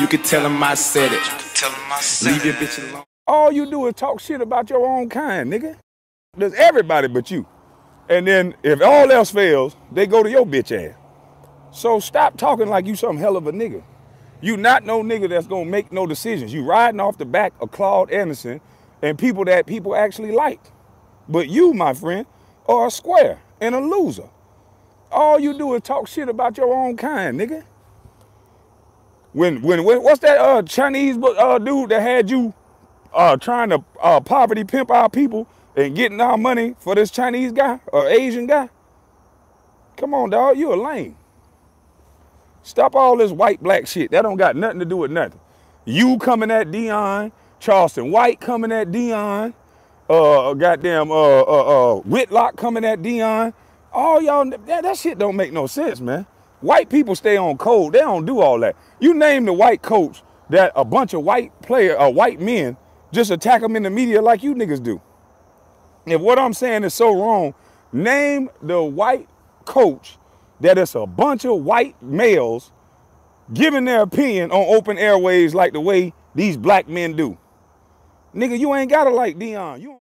You can tell him I said it. Tell him I said Leave your bitch alone. All you do is talk shit about your own kind, nigga. There's everybody but you. And then if all else fails, they go to your bitch ass. So stop talking like you some hell of a nigga. You not no nigga that's gonna make no decisions. You riding off the back of Claude Anderson and people that people actually like. But you, my friend, are a square and a loser. All you do is talk shit about your own kind, nigga. When when, when what's that uh Chinese uh dude that had you uh trying to uh poverty pimp our people and getting our money for this Chinese guy or Asian guy? Come on, dog, you a lame. Stop all this white black shit. That don't got nothing to do with nothing. You coming at Deion, Charleston White coming at Deion, uh goddamn uh uh uh Whitlock coming at Deion. All y'all that, that shit don't make no sense, man. White people stay on code. They don't do all that. You name the white coach that a bunch of white player, uh, white men just attack them in the media like you niggas do. If what I'm saying is so wrong, name the white coach that it's a bunch of white males giving their opinion on open airways like the way these black men do. Nigga, you ain't gotta like Deion. You